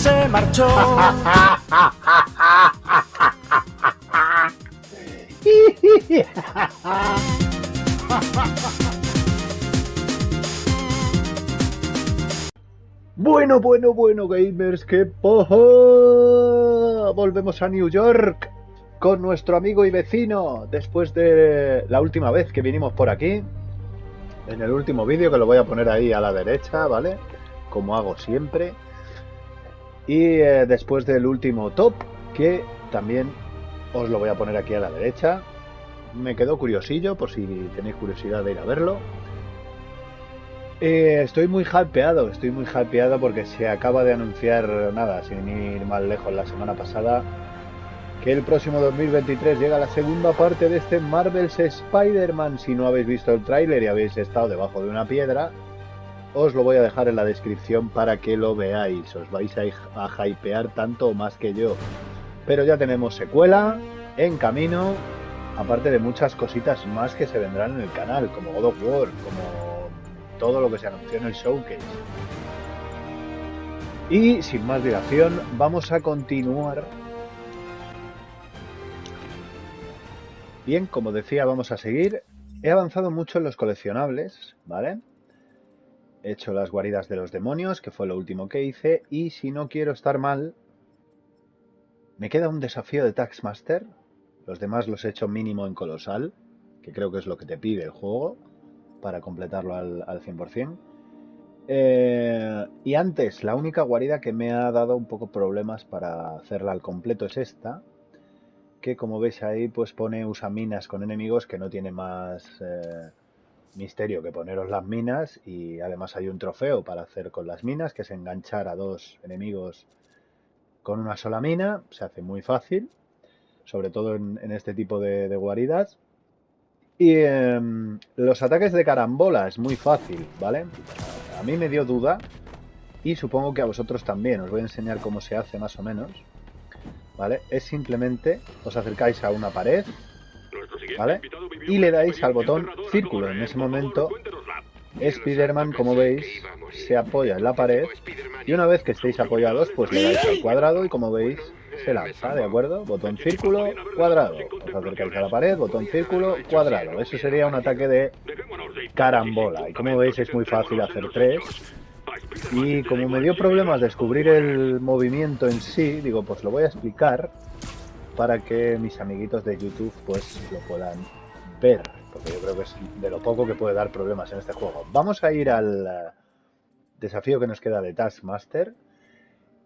se marchó. Bueno, bueno, bueno, gamers, ¿qué pasa? Volvemos a New York con nuestro amigo y vecino después de la última vez que vinimos por aquí. En el último vídeo que lo voy a poner ahí a la derecha, ¿vale? Como hago siempre. Y eh, después del último top que también os lo voy a poner aquí a la derecha. Me quedó curiosillo por si tenéis curiosidad de ir a verlo. Eh, estoy muy hypeado, estoy muy hypeado porque se acaba de anunciar, nada, sin ir más lejos la semana pasada, que el próximo 2023 llega la segunda parte de este Marvel's Spider-Man. Si no habéis visto el tráiler y habéis estado debajo de una piedra, os lo voy a dejar en la descripción para que lo veáis. Os vais a, a hypear tanto o más que yo. Pero ya tenemos secuela en camino, aparte de muchas cositas más que se vendrán en el canal, como God of War, como todo lo que se anunció en el showcase. Y sin más dilación, vamos a continuar. Bien, como decía, vamos a seguir. He avanzado mucho en los coleccionables, ¿vale? He hecho las guaridas de los demonios, que fue lo último que hice. Y si no quiero estar mal, me queda un desafío de Taxmaster. Los demás los he hecho mínimo en colosal, que creo que es lo que te pide el juego para completarlo al, al 100%. Eh, y antes, la única guarida que me ha dado un poco problemas para hacerla al completo es esta, que como veis ahí, pues pone usa minas con enemigos que no tiene más eh, misterio que poneros las minas y además hay un trofeo para hacer con las minas, que es enganchar a dos enemigos con una sola mina, se hace muy fácil, sobre todo en, este tipo de, guaridas. Y eh, los ataques de carambola es muy fácil, ¿vale? A mí me dio duda y supongo que a vosotros también. Os voy a enseñar cómo se hace más o menos. ¿Vale? Es simplemente os acercáis a una pared, ¿vale? Y le dais al botón círculo. En ese momento, Spider-Man, como veis, se apoya en la pared. Y una vez que estéis apoyados, pues le dais al cuadrado y como veis, se lanza, ¿de acuerdo? Botón círculo, cuadrado. Os acercáis a la pared, botón círculo, cuadrado. Eso sería un ataque de carambola. Y como veis es muy fácil hacer tres. Y como me dio problemas descubrir el movimiento en sí, digo, pues lo voy a explicar para que mis amiguitos de YouTube pues lo puedan ver. Porque yo creo que es de lo poco que puede dar problemas en este juego. Vamos a ir al eh, desafío que nos queda de Taskmaster.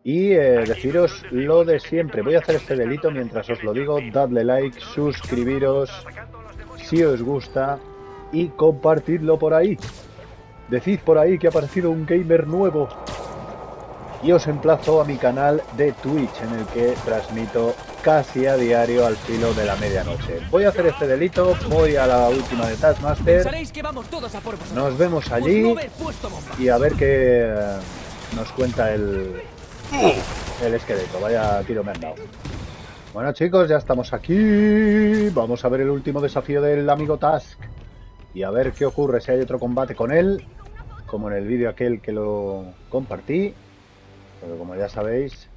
Y eh, deciros lo de siempre. Voy a hacer este delito mientras os lo digo. Dadle like, suscribiros si os gusta y compartidlo por ahí. Decid por ahí que ha aparecido un gamer nuevo. Y os emplazo a mi canal de Twitch en el que transmito casi a diario al filo de la medianoche. Voy a hacer este delito, voy a la última de Taskmaster. Nos vemos allí y a ver qué eh, nos cuenta el, el esqueleto, vaya tiro me han dado. Bueno chicos, ya estamos aquí. Vamos a ver el último desafío del amigo Task. Y a ver qué ocurre si hay otro combate con él. Como en el vídeo aquel que lo compartí. Pero como ya sabéis...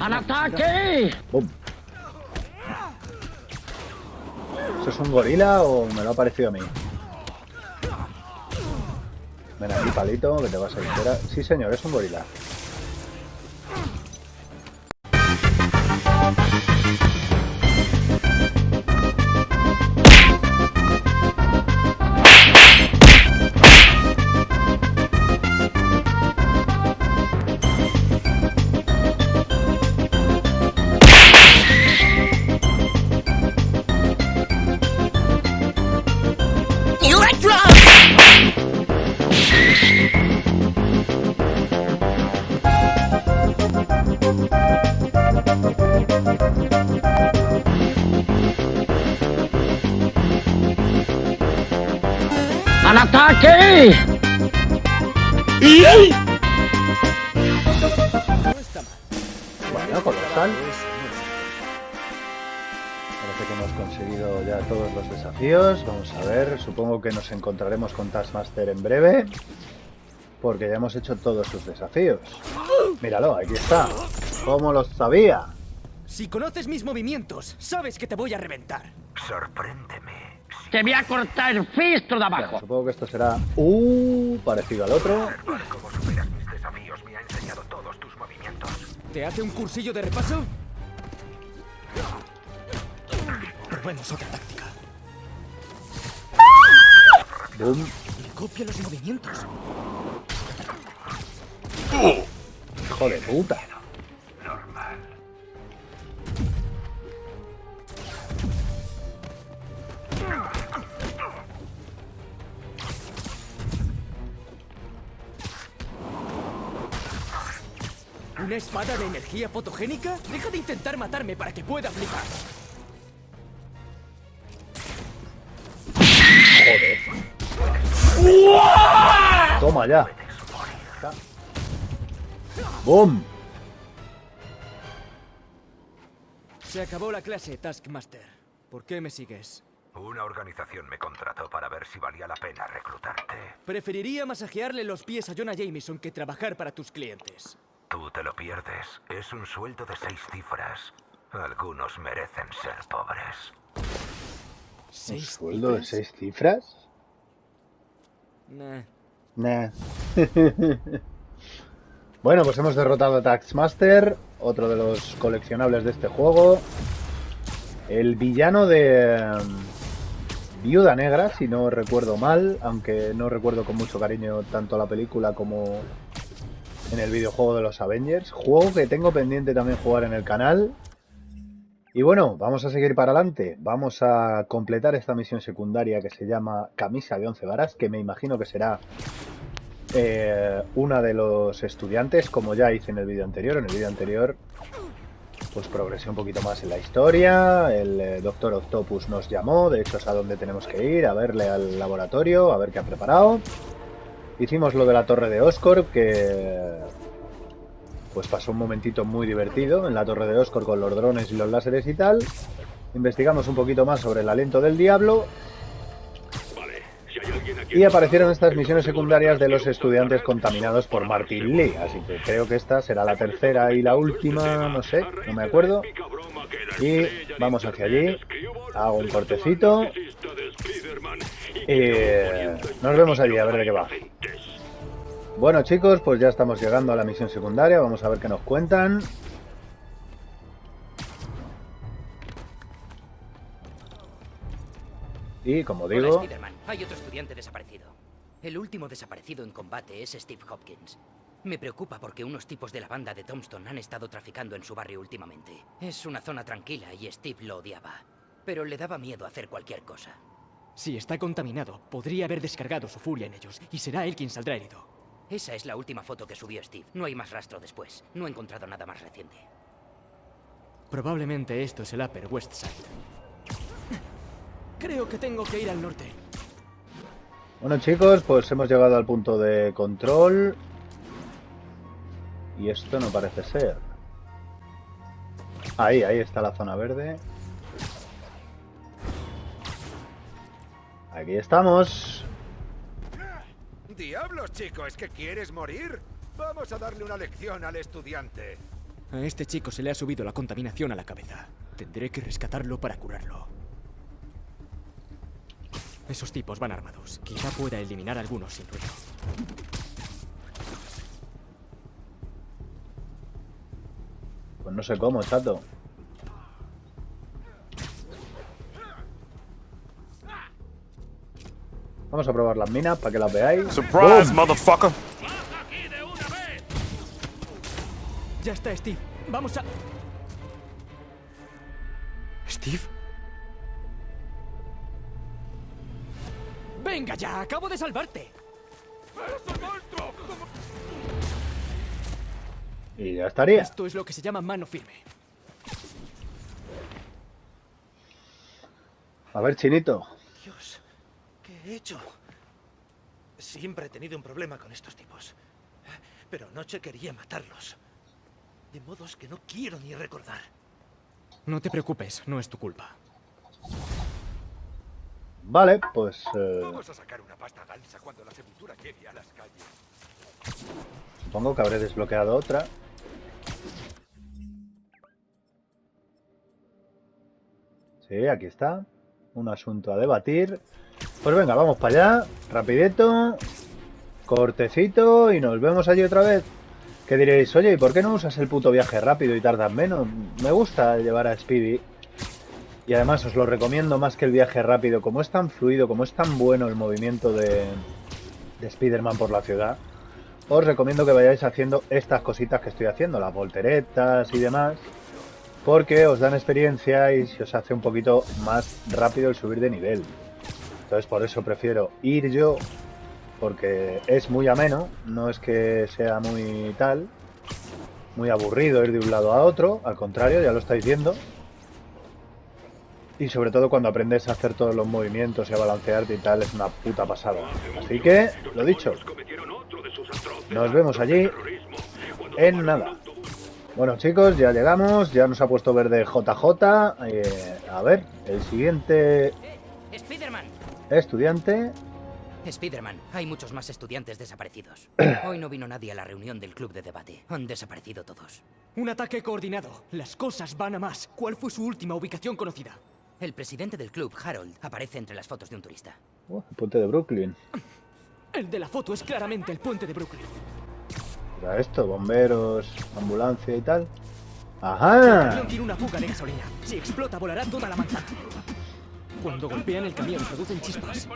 ¡Al ataque! ¡Bum! ¿Eso es un gorila o me lo ha parecido a mí? Ven aquí, palito, que te vas a fuera. Sí, señor, es un gorila. Ataque! Bueno, colosal. Parece que hemos conseguido ya todos los desafíos. Vamos a ver, supongo que nos encontraremos con Taskmaster en breve. porque ya hemos hecho todos sus desafíos. Míralo, aquí está. ¿Cómo lo sabía? Si conoces mis movimientos, sabes que te voy a reventar. Sorpréndeme. Te voy a cortar el fistro de abajo. supongo que esto será uh, parecido al otro. Cómo superas mis desafíos me ha enseñado todos tus movimientos. ¿Te hace un cursillo de repaso? Probemos otra táctica. Boom. Le copia los movimientos. Hijo de puta. ¿Una espada de energía fotogénica? Deja de intentar matarme para que pueda flipar. Joder. Toma ya. Boom. Se acabó la clase, Taskmaster. ¿Por qué me sigues? Una organización me contrató para ver si valía la pena reclutarte. Preferiría masajearle los pies a Jonah Jameson que trabajar para tus clientes. Tú te lo pierdes. Es un sueldo de seis cifras. Algunos merecen ser pobres. ¿Un ¿Seis sueldo de seis cifras? Nah. Nah. bueno, pues hemos derrotado a Taxmaster, otro de los coleccionables de este juego. El villano de mm, Viuda Negra, si no recuerdo mal, aunque no recuerdo con mucho cariño tanto la película como en el videojuego de los Avengers. Juego que tengo pendiente también jugar en el canal. Y bueno, vamos a seguir para adelante. Vamos a completar esta misión secundaria que se llama Camisa de Once Varas, que me imagino que será eh, una de los estudiantes, como ya hice en el vídeo anterior. En el vídeo anterior, pues progresé un poquito más en la historia. El eh, Doctor Octopus nos llamó, de hecho es a donde tenemos que ir, a verle al laboratorio, a ver qué ha preparado. Hicimos lo de la torre de Oscorp, que pues pasó un momentito muy divertido en la torre de Oscorp con los drones y los láseres y tal. Investigamos un poquito más sobre el aliento del diablo y aparecieron estas misiones secundarias de los estudiantes contaminados por Martin Lee. Así que creo que esta será la tercera y la última, no sé, no me acuerdo. Y vamos hacia allí. Hago un cortecito. Y nos vemos allí a ver de qué va. Bueno chicos, pues ya estamos llegando a la misión secundaria. Vamos a ver qué nos cuentan. Y como digo. Hay otro estudiante desaparecido. El último desaparecido en combate es Steve Hopkins. Me preocupa porque unos tipos de la banda de Tombstone han estado traficando en su barrio últimamente. Es una zona tranquila y Steve lo odiaba. Pero le daba miedo hacer cualquier cosa. Si está contaminado, podría haber descargado su furia en ellos, y será él quien saldrá herido. Esa es la última foto que subió Steve. No hay más rastro después. No he encontrado nada más reciente. Probablemente esto es el Upper West Side. Creo que tengo que ir al norte. Bueno chicos, pues hemos llegado al punto de control. Y esto no parece ser. Ahí, ahí está la zona verde. Aquí estamos. Diablos, chico, ¿es que quieres morir? Vamos a darle una lección al estudiante. A este chico se le ha subido la contaminación a la cabeza. Tendré que rescatarlo para curarlo. Esos tipos van armados. Quizá pueda eliminar algunos sin ruido. Pues no sé cómo, chato. Vamos a probar las minas para que las veáis. Surprise, ¡Bum! motherfucker. Ya está, Steve. Vamos a... ¿Steve? ¡Venga ya! ¡Acabo de salvarte! Y ya estaría. Esto es lo que se llama mano firme. A ver, chinito. Dios, ¿qué he hecho? Siempre he tenido un problema con estos tipos. Pero anoche quería matarlos. De modos que no quiero ni recordar. No te preocupes, no es tu culpa. Vale, pues... eh, Vamos a sacar una pasta gansa cuando la sepultura llegue a las calles. Supongo que habré desbloqueado otra. Sí, aquí está. Un asunto a debatir. Pues venga, vamos para allá. Rapidito. Cortecito y nos vemos allí otra vez. Que diréis, oye, ¿y por qué no usas el puto viaje rápido y tardas menos? Me gusta llevar a Speedy. Y además os lo recomiendo más que el viaje rápido. Como es tan fluido, como es tan bueno el movimiento de, de Spider-Man por la ciudad, os recomiendo que vayáis haciendo estas cositas que estoy haciendo, las volteretas y demás, porque os dan experiencia y se os hace un poquito más rápido el subir de nivel. Entonces por eso prefiero ir yo, porque es muy ameno, no es que sea muy tal, muy aburrido ir de un lado a otro, al contrario, ya lo estáis viendo. Y sobre todo cuando aprendes a hacer todos los movimientos y a balancearte y tal, es una puta pasada. Así que, lo dicho, nos vemos allí en nada. Bueno chicos, ya llegamos, ya nos ha puesto verde JJ. Eh, a ver, el siguiente ¡Eh! Estudiante. Spiderman, hay muchos más estudiantes desaparecidos. Hoy no vino nadie a la reunión del club de debate. Han desaparecido todos. Un ataque coordinado. Las cosas van a más. ¿Cuál fue su última ubicación conocida? El presidente del club, Harold, aparece entre las fotos de un turista. Oh, el puente de Brooklyn. El de la foto es claramente el puente de Brooklyn. Mira esto, bomberos, ambulancia y tal. ¡Ajá! tiene una fuga de gasolina. Si explota, volará toda la manzana. Cuando golpean el camión, producen chispas.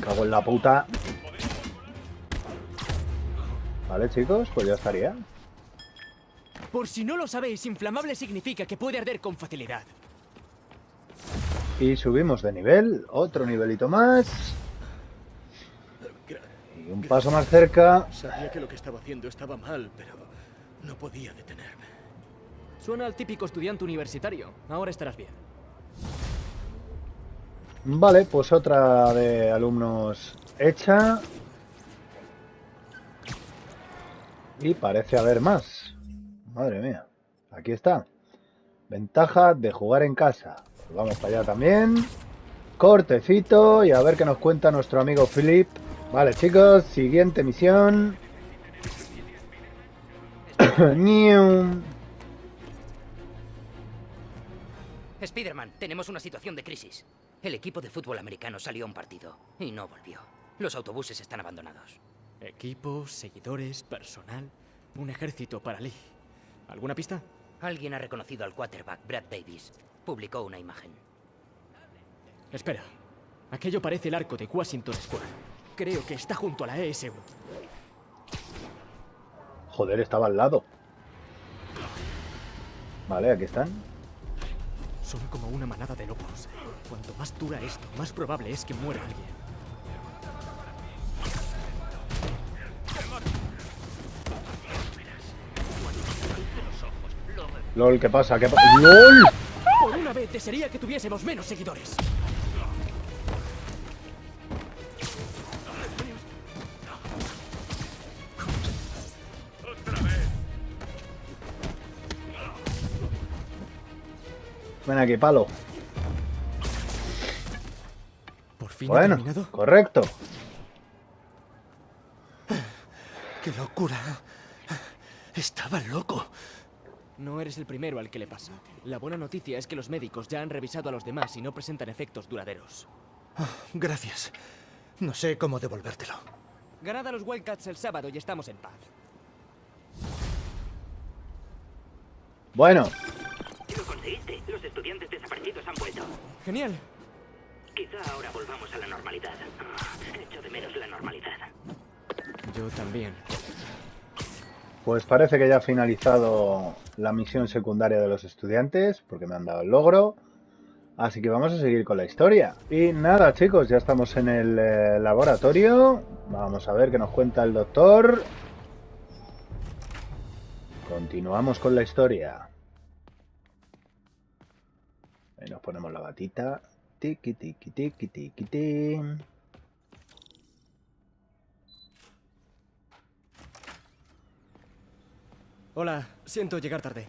Cago en la puta. Vale chicos, pues ya estaría. Por si no lo sabéis, inflamable significa que puede arder con facilidad. Y subimos de nivel, otro nivelito más. Y un paso más cerca. Sabía que lo que estaba haciendo estaba mal, pero no podía detenerme. Suena al típico estudiante universitario. Ahora estarás bien. Vale, pues otra de alumnos hecha. Y parece haber más. Madre mía. Aquí está. Ventaja de jugar en casa. Pues vamos para allá también. Cortecito y a ver qué nos cuenta nuestro amigo Philip. Vale, chicos, siguiente misión. Nium. Spiderman, tenemos una situación de crisis. El equipo de fútbol americano salió a un partido y no volvió. Los autobuses están abandonados. Equipo, seguidores, personal. Un ejército para Lee. ¿Alguna pista? Alguien ha reconocido al quarterback, Brad Davis. Publicó una imagen. Espera. Aquello parece el arco de Washington Square. Creo que está junto a la ESU. Joder, estaba al lado. Vale, aquí están. Son como una manada de lobos. Cuanto más dura esto, más probable es que muera alguien. LOL, ¿qué pasa? ¿Qué pasa? ¡LOL! Por una vez desearía que tuviésemos menos seguidores. Ven aquí, palo. Por fin Bueno, terminado. correcto. ¡Qué locura! Estaba loco. No eres el primero al que le pasa. La buena noticia es que los médicos ya han revisado a los demás y no presentan efectos duraderos. Gracias. No sé cómo devolvértelo. Ganad a los Wildcats el sábado y estamos en paz. Bueno, estudiantes desaparecidos han vuelto. Genial. Quizá ahora volvamos a la normalidad. Ah, Echo de menos la normalidad. Yo también. pues parece que ya ha finalizado la misión secundaria de los estudiantes, porque me han dado el logro. Así que vamos a seguir con la historia. Y nada, chicos, ya estamos en el eh, laboratorio. Vamos a ver qué nos cuenta el doctor. Continuamos con la historia. Ahí nos ponemos la batita. Tiki, tiki, tiki, tiki, ti. Hola, siento llegar tarde.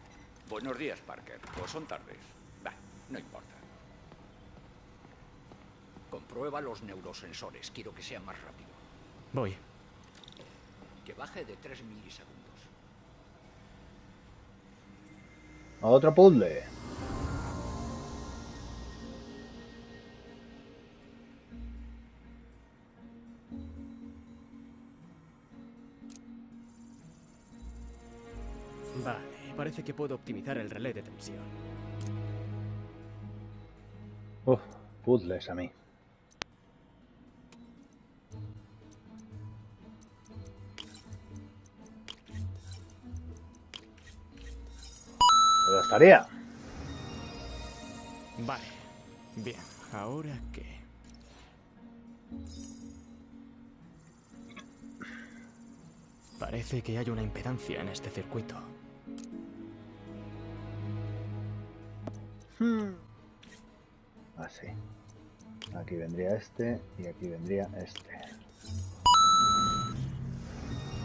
Buenos días, Parker. ¿O son tardes? Bah, no importa. Comprueba los neurosensores. Quiero que sea más rápido. Voy. Que baje de 3 milisegundos. Otro puzzle. Parece que puedo optimizar el relé de tensión. Uf, puzzles a mí. Pero estaría. Vale. Bien, ¿ahora qué? Parece que hay una impedancia en este circuito. Así. Aquí vendría este y aquí vendría este.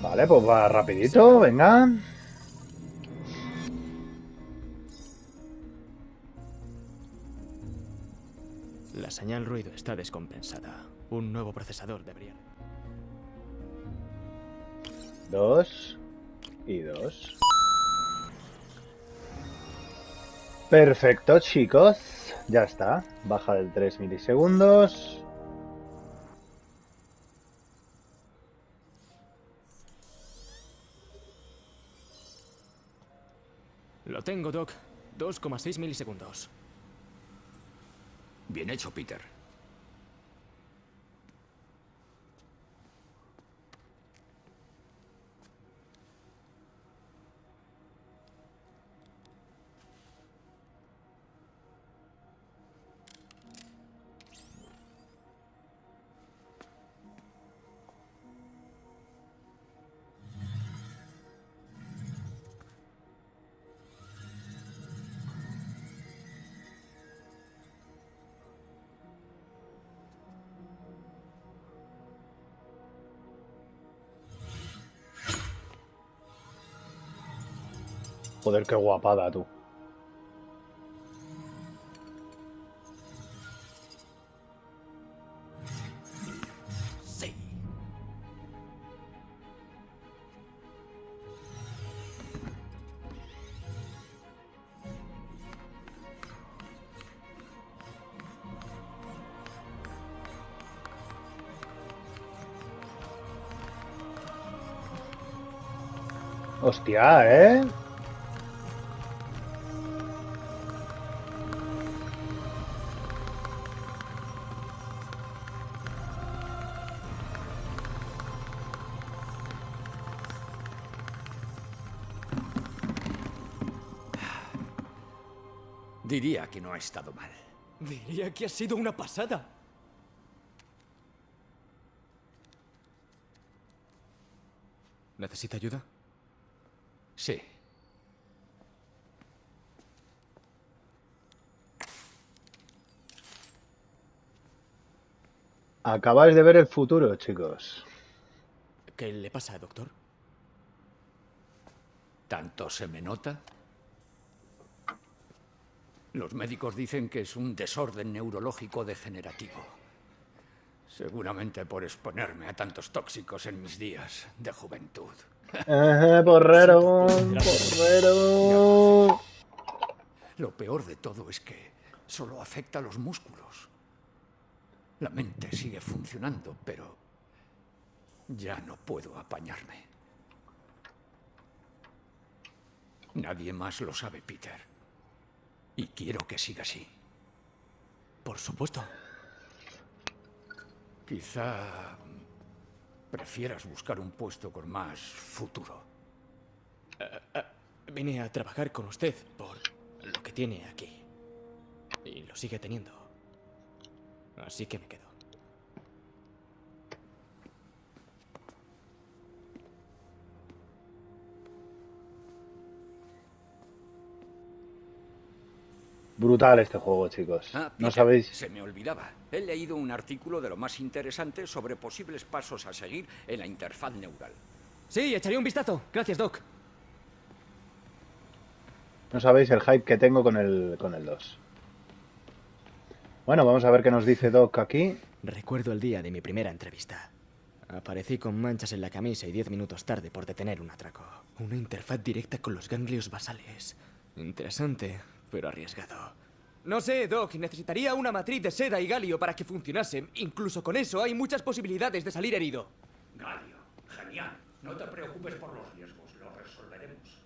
Vale, pues va rapidito, venga. La señal ruido está descompensada. Un nuevo procesador debería... Dos y dos. Perfecto, chicos. Ya está. Baja del 3 milisegundos. Lo tengo, Doc. 2,6 milisegundos. Bien hecho, Peter. Joder, qué guapada tú. Sí. Hostia, ¿eh? Que no ha estado mal. Diría que ha sido una pasada. ¿Necesita ayuda? Sí. Acabáis de ver el futuro, chicos. ¿Qué le pasa, doctor? ¿Tanto se me nota? Los médicos dicen que es un desorden neurológico degenerativo. Seguramente por exponerme a tantos tóxicos en mis días de juventud. Ajá, porrero, porrero. Lo peor de todo es que solo afecta a los músculos. La mente sigue funcionando, pero ya no puedo apañarme. Nadie más lo sabe, Peter. Y quiero que siga así. Por supuesto. Quizá prefieras buscar un puesto con más futuro. Vine a trabajar con usted por lo que tiene aquí. Y lo sigue teniendo. Así que me quedo. Brutal este juego, chicos. Ah, No sabéis. Se me olvidaba. He leído un artículo de lo más interesante sobre posibles pasos a seguir en la interfaz neural. Sí, echaré un vistazo. Gracias, Doc. No sabéis el hype que tengo con el, con el 2. Bueno, vamos a ver qué nos dice Doc aquí. Recuerdo el día de mi primera entrevista. Aparecí con manchas en la camisa y diez minutos tarde por detener un atraco. Una interfaz directa con los ganglios basales. Interesante, pero arriesgado. No sé, Doc, necesitaría una matriz de seda y galio para que funcionase. Incluso con eso hay muchas posibilidades de salir herido. Galio, genial. No te preocupes por los riesgos, lo resolveremos.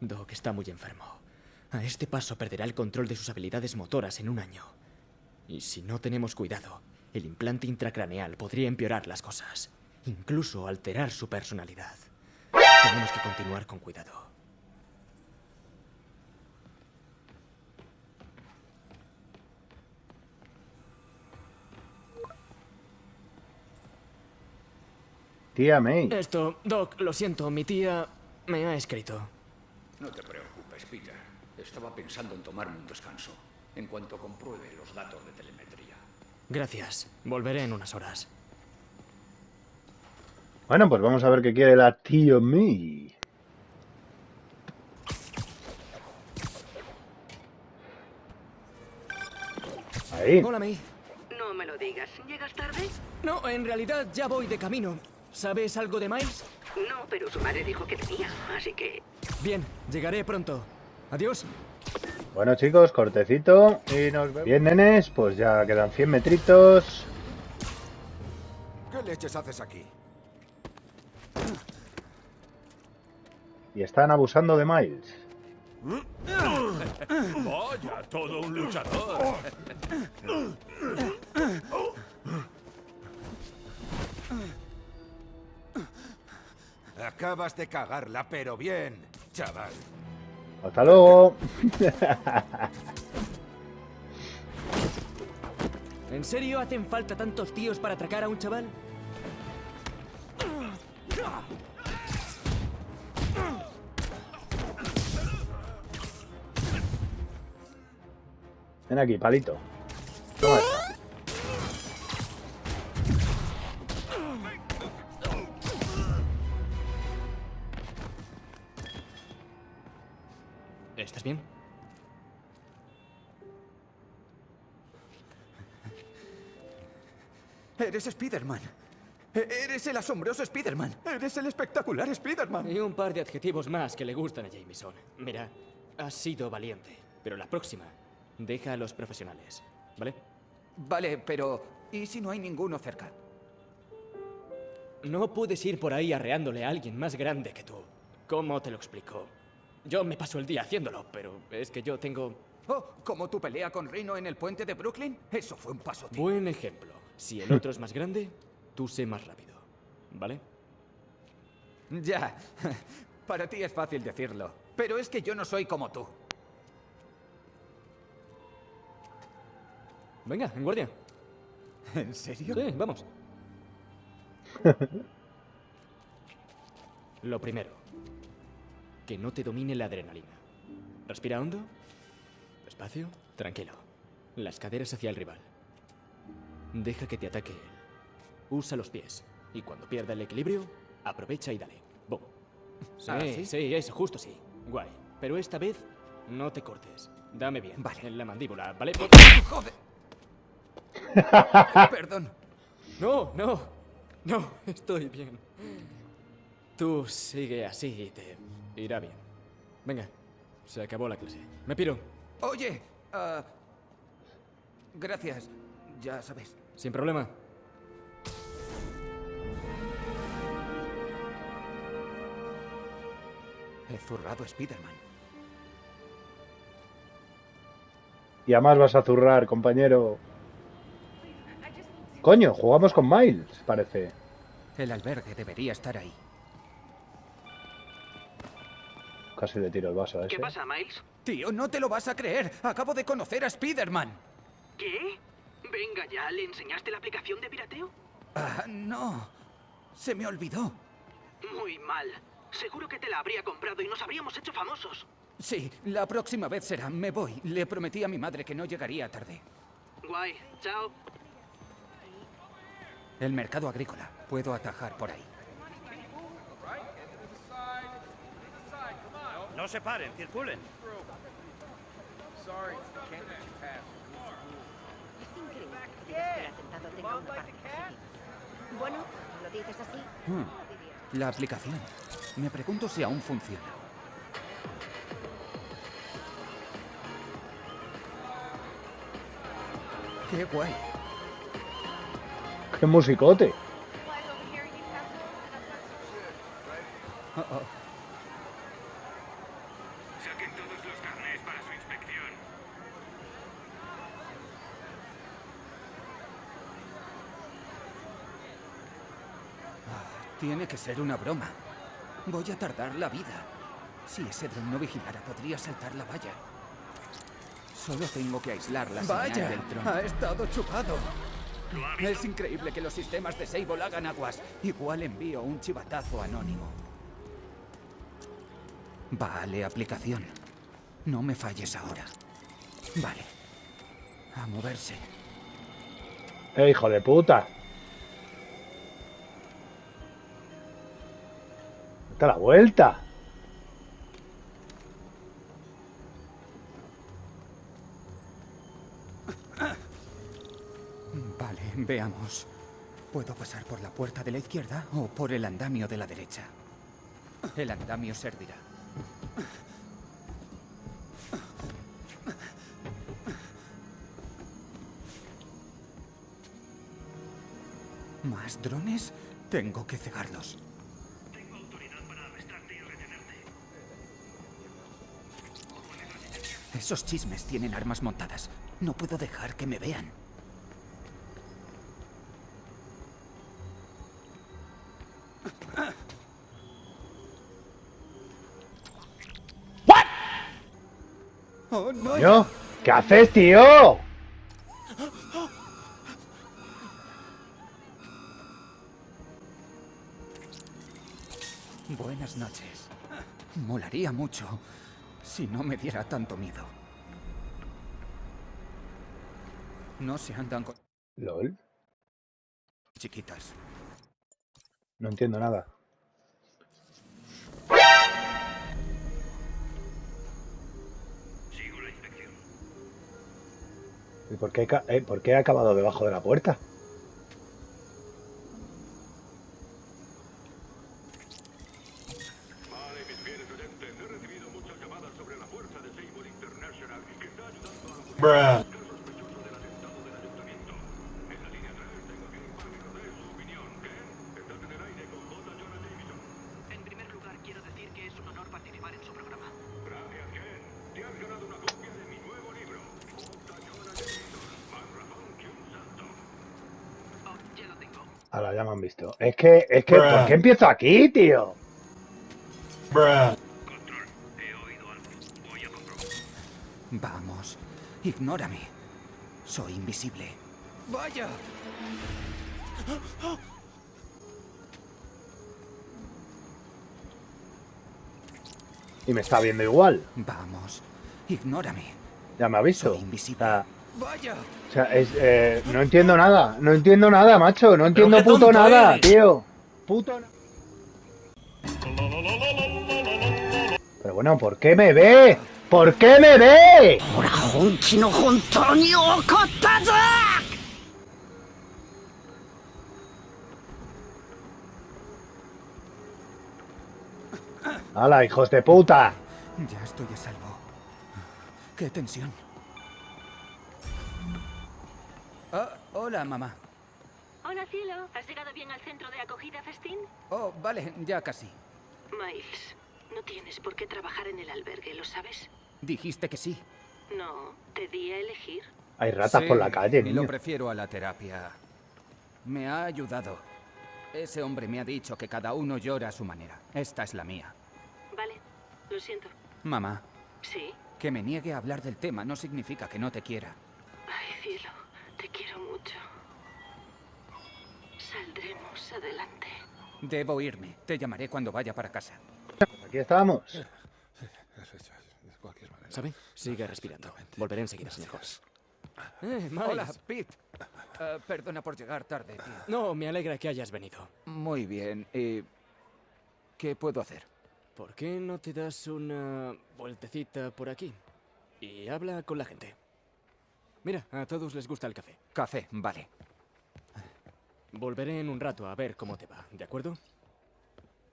Doc está muy enfermo. A este paso perderá el control de sus habilidades motoras en un año. Y si no tenemos cuidado, el implante intracraneal podría empeorar las cosas, incluso alterar su personalidad. Tenemos que continuar con cuidado. Tía May. Esto, Doc, lo siento, mi tía me ha escrito. No te preocupes, Peter. Estaba pensando en tomarme un descanso. En cuanto compruebe los datos de telemetría. Gracias. Volveré en unas horas. Bueno, pues vamos a ver qué quiere la tía May. Ahí. Hola, May. No me lo digas. ¿Llegas tarde? No, en realidad ya voy de camino. ¿Sabes algo de Miles? No, pero su madre dijo que venía, así que... Bien, llegaré pronto. Adiós. Bueno, chicos, cortecito. Y nos vemos. Bien, nenes, pues ya quedan 100 metritos. ¿Qué leches haces aquí? Y están abusando de Miles. Vaya, todo un luchador. Acabas de cagarla, pero bien, chaval. Hasta luego. ¿En serio hacen falta tantos tíos para atracar a un chaval? Ven aquí, palito. Toma. ¿Estás bien? Eres Spider-Man. E- Eres el asombroso Spider-Man. Eres el espectacular Spider-Man. Y un par de adjetivos más que le gustan a Jameson. Mira, has sido valiente, pero la próxima deja a los profesionales, ¿vale? Vale, pero ¿y si no hay ninguno cerca? No puedes ir por ahí arreándole a alguien más grande que tú. ¿Cómo te lo explico? Yo me paso el día haciéndolo, pero es que yo tengo... Oh, como tu pelea con Rino en el puente de Brooklyn. Eso fue un paso. Buen ejemplo. Si el otro es más grande, tú sé más rápido, ¿vale? Ya. Para ti es fácil decirlo. Pero es que yo no soy como tú. Venga, en guardia. ¿En serio? Sí, vamos. Lo primero, que no te domine la adrenalina. Respira hondo, despacio, tranquilo. Las caderas hacia el rival. Deja que te ataque él. Usa los pies. Y cuando pierda el equilibrio, aprovecha y dale. Boom. Sí, ¿Ah, sí? sí, eso, justo sí. Guay. Pero esta vez, no te cortes. Dame bien. Vale. En la mandíbula, ¿vale? Joder. Perdón. No, no, no, estoy bien. Tú sigue así y te irá bien. Venga, se acabó la clase. Me piro, Oye, ah, gracias. Ya sabes. sin problema. He zurrado a Spider-Man. Y además vas a zurrar, compañero. Coño, jugamos con Miles, parece. El albergue debería estar ahí. Casi le tiro el vaso a ese. ¿Qué pasa, Miles? Tío, no te lo vas a creer. Acabo de conocer a Spider-Man. ¿Qué? Venga ya, ¿le enseñaste la aplicación de pirateo? Ah, no. Se me olvidó. Muy mal. Seguro que te la habría comprado y nos habríamos hecho famosos. Sí, la próxima vez será. Me voy. Le prometí a mi madre que no llegaría tarde. Guay, chao. El mercado agrícola. Puedo atajar por ahí. No se paren, circulen. Es increíble que digas que el atentado tenga una parte positiva. Bueno, lo dices así. Hmm, La aplicación. Me pregunto si aún funciona. ¡Qué guay! ¡Qué musicote! Oh. Saquen todos los carnés para su inspección. Tiene que ser una broma. Voy a tardar la vida. Si ese dron no vigilara, podría saltar la valla. Solo tengo que aislar la señal Vaya, del dron. ha estado chupado. Es increíble que los sistemas de Sable hagan aguas. Igual envío un chivatazo anónimo. Vale, aplicación. No me falles ahora. Vale. A moverse. ¡Eh, hijo de puta! ¡Date la vuelta! Vale, veamos. ¿Puedo pasar por la puerta de la izquierda o por el andamio de la derecha? El andamio servirá. ¿Más drones? Tengo que cegarlos. Esos chismes tienen armas montadas. No puedo dejar que me vean. ¡Oh, no! ¿Yo? ¿Qué haces, tío? Buenas noches. Molaría mucho si no me diera tanto miedo. No se andan con ¿Lol? chiquitas. No entiendo nada. ¿Y por qué, ca- eh, por qué ha acabado debajo de la puerta? Vale, mis fieles oyentes, he recibido muchas llamadas sobre la fuerza de Sable International que está ayudando a la policía. sospechoso del atentado del ayuntamiento. En la línea 3 tengo aquí un par que nos dé su opinión. Ken, estás en el aire con J. Jonah Jameson. En primer lugar, quiero decir que es un honor participar en su programa. Gracias, Ken. Te has ganado una copia de mi nuevo libro. J. Jonah Jameson. Más razón que un santo. Oh, ya lo tengo. Ahora ya me Es que, es que, ¿por qué empiezo aquí, tío? Comprobar. Vamos, ignórame. Soy invisible. ¡Vaya! Y me está viendo igual. Vamos, ignórame. Ya me ha visto. Soy invisible. Sea, Vaya. O sea, es, eh, no entiendo nada, no entiendo nada, macho, no entiendo puto nada, tío. Puto Pero bueno, ¿por qué me ve? ¿Por qué me ve? ¡Hala, hijos de puta! Ya estoy a salvo. ¡Qué tensión! Hola, mamá. Hola, cielo. ¿Has llegado bien al centro de acogida festín? Oh, vale, ya casi. Miles, no tienes por qué trabajar en el albergue, ¿lo sabes? Dijiste que sí. No, te di a elegir. Hay ratas por la calle, y niño. lo prefiero a la terapia. Me ha ayudado. Ese hombre me ha dicho que cada uno llora a su manera. Esta es la mía. Vale, lo siento. Mamá, Sí. que me niegue a hablar del tema no significa que no te quiera. Ay, cielo, te quiero mucho. Saldremos adelante. Debo irme. Te llamaré cuando vaya para casa. Aquí estamos. ¿Sabe? Sigue respirando. Volveré enseguida, señor Hobbs. Eh, Miles. Hola, Pete. Eh, perdona por llegar tarde, tío. No, me alegra que hayas venido. Muy bien. ¿Y qué puedo hacer? ¿Por qué no te das una vueltecita por aquí? y habla con la gente. Mira, a todos les gusta el café. Café, vale. Volveré en un rato a ver cómo te va, ¿de acuerdo?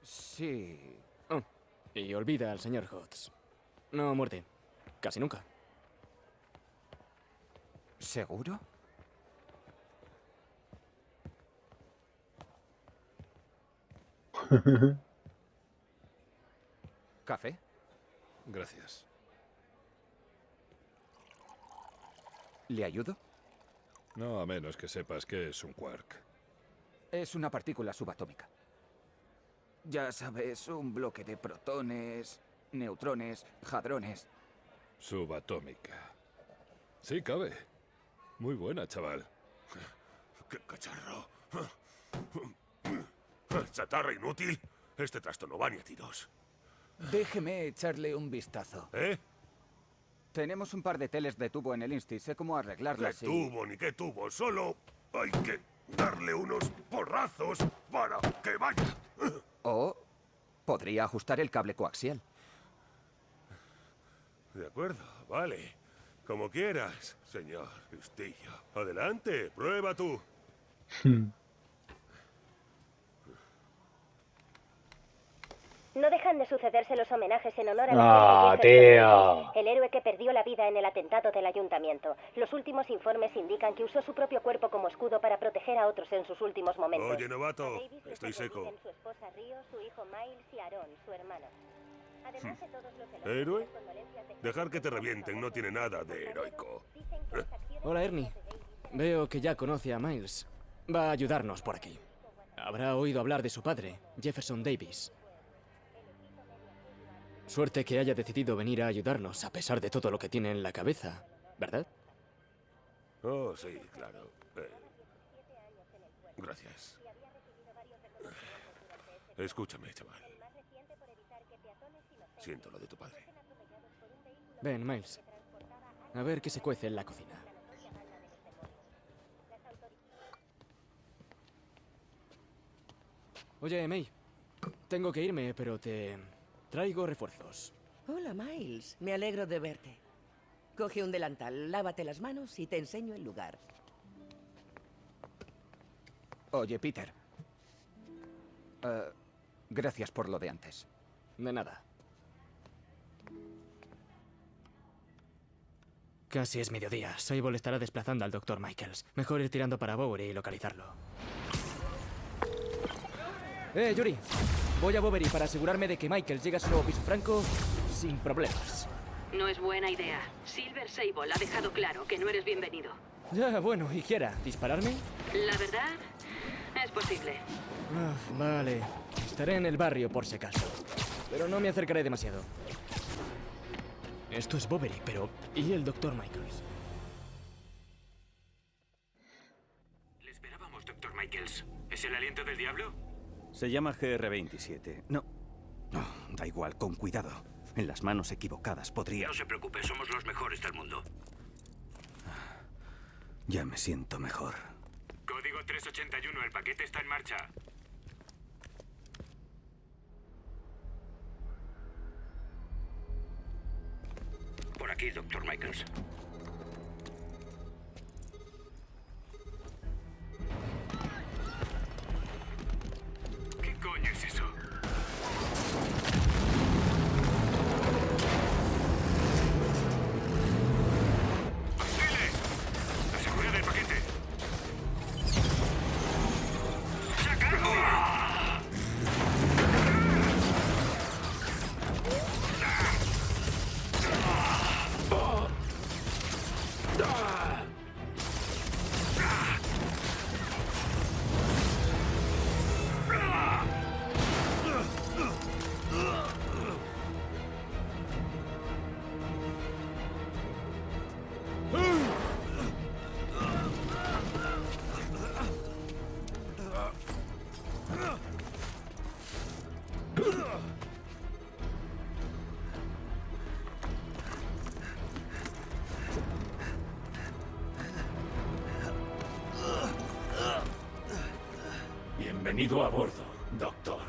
Sí. Oh, y olvida al señor Hodges. No muerte. Casi nunca. ¿Seguro? ¿Café? Gracias. ¿Le ayudo? No, a menos que sepas que es un quark. Es una partícula subatómica. Ya sabes, un bloque de protones, neutrones, hadrones. Subatómica. Sí, cabe. Muy buena, chaval. ¡Qué cacharro! ¿Chatarra inútil? Este trasto no va ni a tiros. Déjeme echarle un vistazo. ¿Eh? Tenemos un par de teles de tubo en el Insti. Sé cómo ¿Qué arreglarlas y... tubo ni qué tubo? Solo hay que darle unos porrazos para que vaya. O podría ajustar el cable coaxial. De acuerdo, vale. Como quieras, señor Justillo. Adelante, prueba tú. No dejan de sucederse los homenajes en honor a Ah, la Jefferson tío. el héroe que perdió la vida en el atentado del ayuntamiento. Los últimos informes indican que usó su propio cuerpo como escudo para proteger a otros en sus últimos momentos. Oye, novato, estoy seco. sobreviven Su esposa Río, su hijo Miles y Aaron, su hermano. Además de todos los elogios, ¿Héroe? Dejar que te revienten no tiene nada de heroico. Hola, Ernie. Veo que ya conoce a Miles. Va a ayudarnos por aquí. Habrá oído hablar de su padre, Jefferson Davis. Suerte que haya decidido venir a ayudarnos a pesar de todo lo que tiene en la cabeza, ¿verdad? Oh, sí, claro. Eh, gracias. Escúchame, chaval. Siento lo de tu padre. Ven, Miles. A ver qué se cuece en la cocina. Oye, May. Tengo que irme, pero te traigo refuerzos. Hola, Miles. Me alegro de verte. Coge un delantal, lávate las manos y te enseño el lugar. Oye, Peter. Eh, gracias por lo de antes. De nada. Casi es mediodía. Sable estará desplazando al Dr. Michaels. Mejor ir tirando para Bowery y localizarlo. Eh, Yuri. Voy a Bowery para asegurarme de que Michaels llega a su nuevo piso franco sin problemas. No es buena idea. Silver Sable ha dejado claro que no eres bienvenido. Ya, bueno, ¿y quiera dispararme? La verdad, es posible. Ah, vale. Estaré en el barrio por si acaso. Pero no me acercaré demasiado. Esto es Bowery, pero ¿y el Dr. Michaels? Le esperábamos, Dr. Michaels. ¿Es el aliento del diablo? Se llama GR27. No. No, da igual, con cuidado. En las manos equivocadas podría... No se preocupe, somos los mejores del mundo. Ya me siento mejor. Código 381, el paquete está en marcha. Por aquí, Dr. Michaels. ¿Qué coño Bienvenido a bordo, doctor.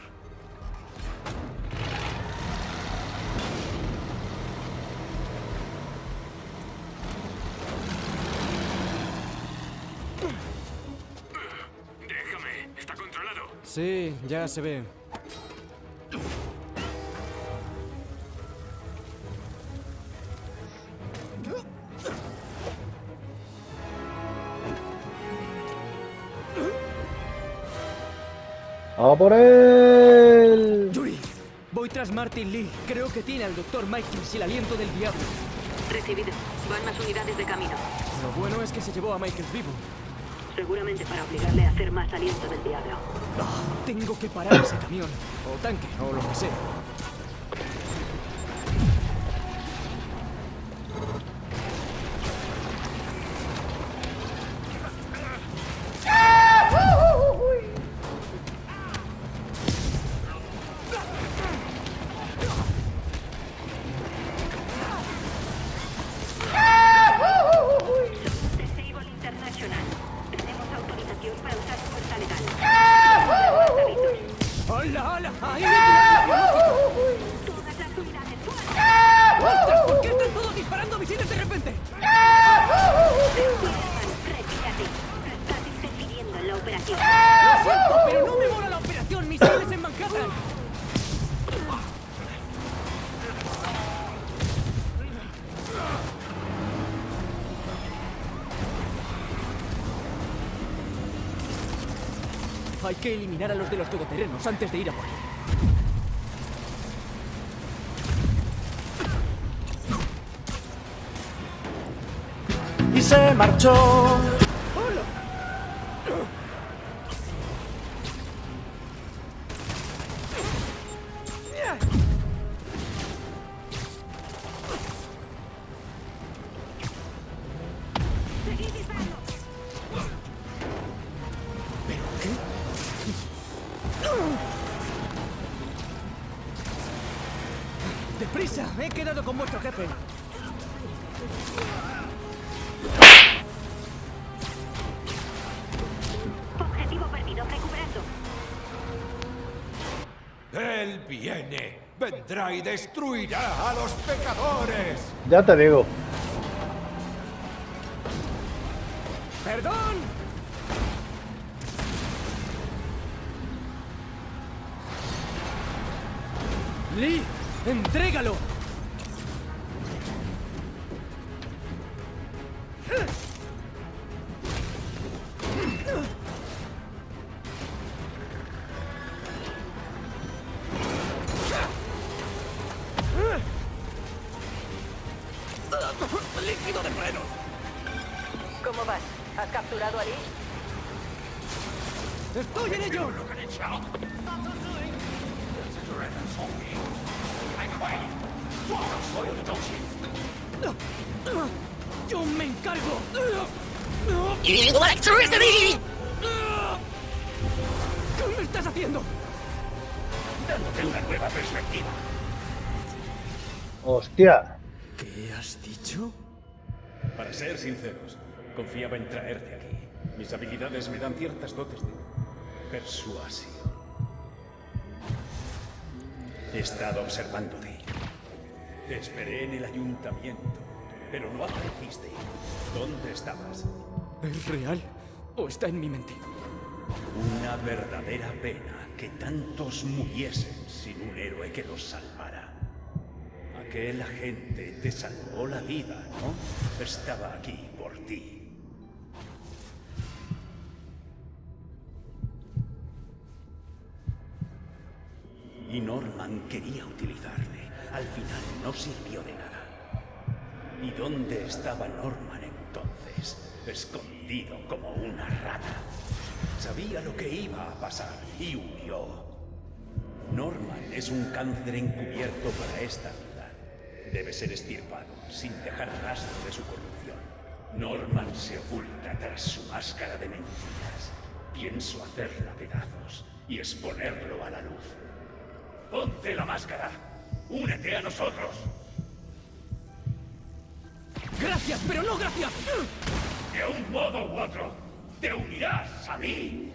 Déjame, está controlado. Sí, ya se ve. ¡A por él! Yuri, voy tras Martin Lee. Creo que tiene al Dr. Michaels y el aliento del diablo. Recibido. Van más unidades de camino. Lo bueno es que se llevó a Michaels vivo. Seguramente para obligarle a hacer más aliento del diablo. Tengo que parar ese camión. O tanque, o lo que sea. Que eliminar a los de los todoterrenos antes de ir a por él. Y se marchó. Y destruirá a los pecadores. Ya te digo. ¡Yo me encargo! Electricity. ¿Qué me estás haciendo? Dándote una nueva perspectiva. ¡Hostia! ¿Qué has dicho? Para ser sinceros, confiaba en traerte aquí. Mis habilidades me dan ciertas dotes de persuasión. He estado observándote. Te esperé en el ayuntamiento, pero no apareciste. ¿Dónde estabas? ¿Es real? ¿O está en mi mente? Una verdadera pena que tantos muriesen sin un héroe que los salvara. Aquel agente te salvó la vida, ¿no? Estaba aquí por ti. Y Norman quería utilizarle. Al final no sirvió de nada. ¿Y dónde estaba Norman entonces? Escondido como una rata. Sabía lo que iba a pasar y huyó. Norman es un cáncer encubierto para esta ciudad. Debe ser estirpado sin dejar rastro de su corrupción. Norman se oculta tras su máscara de mentiras. Pienso hacerla pedazos y exponerlo a la luz. Ponte la máscara. Únete a nosotros. ¡Gracias, pero no gracias! De un modo u otro, te unirás a mí.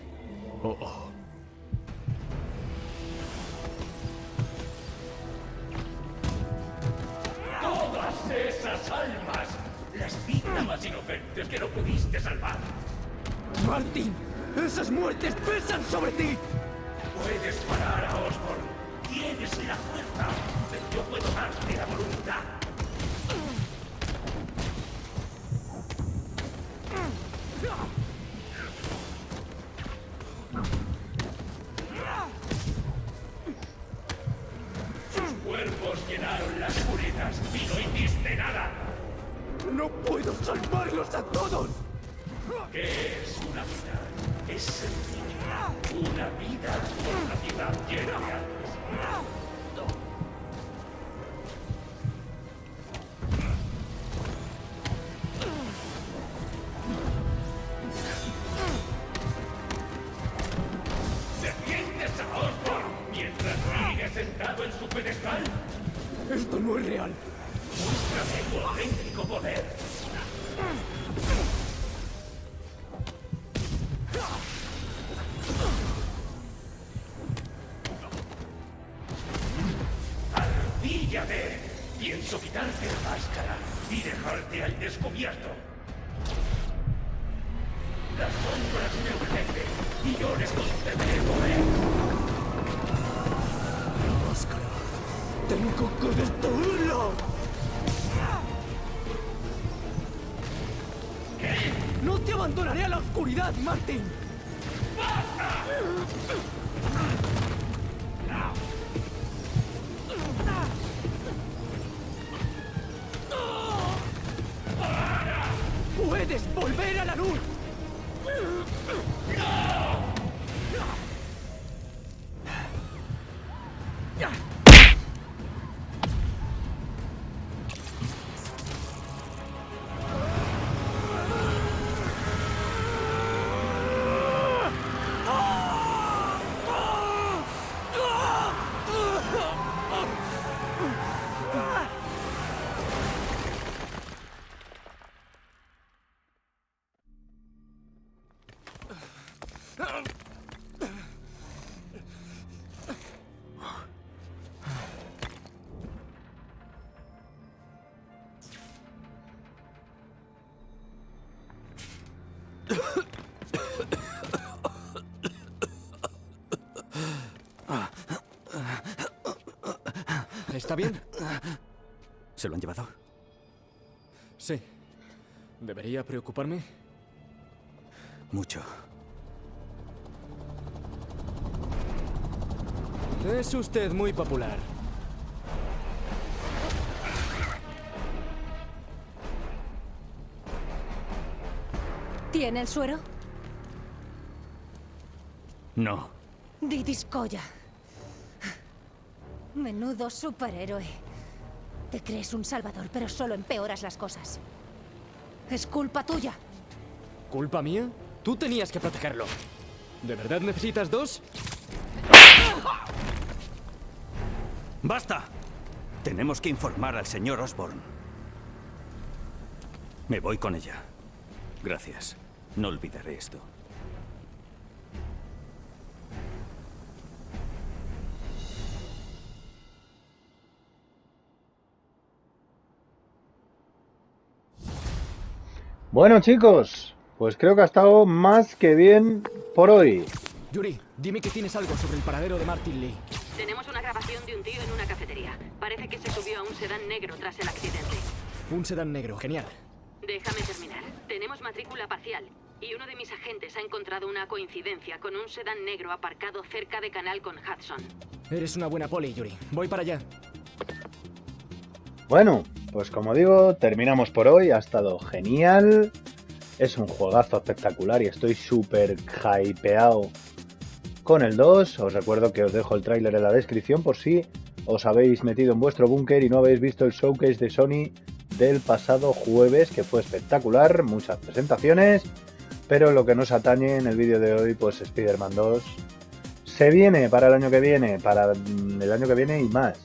Oh, oh. Todas esas almas, las víctimas inocentes que no pudiste salvar. ¡Martin! ¡Esas muertes pesan sobre ti! puedes parar a Osborn. Tienes la fuerza, pero yo puedo darte la voluntad. Sus cuerpos llenaron las cunetas y no hiciste nada. ¡No puedo salvarlos a todos! ¿Qué es una vida? Es sencillo. Una vida por una ciudad llena de almas. ¿Defiendes a Osborn mientras sigue sentado en su pedestal? ¡Esto no es real! Muéstrame tu auténtico poder. Pienso quitarte la máscara y dejarte al descubierto. ¿Está bien? ¿Se lo han llevado? Sí. ¿Debería preocuparme? Mucho. Es usted muy popular. ¿Tiene el suero? No. Didiscoya. Menudo superhéroe. Te crees un salvador, pero solo empeoras las cosas. Es culpa tuya. ¿Culpa mía? Tú tenías que protegerlo. ¿De verdad necesitas dos? ¡Basta! Tenemos que informar al señor Osborn. Me voy con ella. Gracias. No olvidaré esto. Bueno, chicos, pues creo que ha estado más que bien por hoy. Yuri, dime que tienes algo sobre el paradero de Martin Lee. Tenemos una grabación de un tío en una cafetería. Parece que se subió a un sedán negro tras el accidente. Un sedán negro, genial. Déjame terminar. Tenemos matrícula parcial. Y uno de mis agentes ha encontrado una coincidencia con un sedán negro aparcado cerca de Canal con Hudson. Eres una buena poli, Yuri. Voy para allá. Bueno, pues como digo, terminamos por hoy. Ha estado genial. Es un juegazo espectacular y estoy súper hypeado con el 2. Os recuerdo que os dejo el tráiler en la descripción por si os habéis metido en vuestro búnker y no habéis visto el showcase de Sony del pasado jueves, que fue espectacular, muchas presentaciones, pero lo que nos atañe en el vídeo de hoy, pues Spider-Man 2 se viene para el año que viene, para el año que viene y más.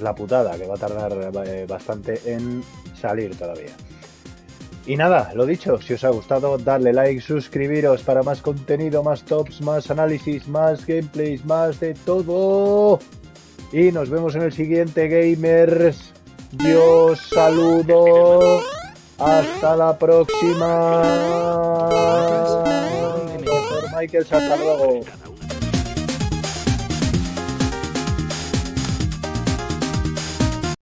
La putada, que va a tardar eh, bastante en salir todavía. Y nada, lo dicho, si os ha gustado, darle like, suscribiros para más contenido, más tops, más análisis, más gameplays, más de todo. Y nos vemos en el siguiente, gamers. Dios saludo. Hasta la próxima. Doctor Michael, hasta luego.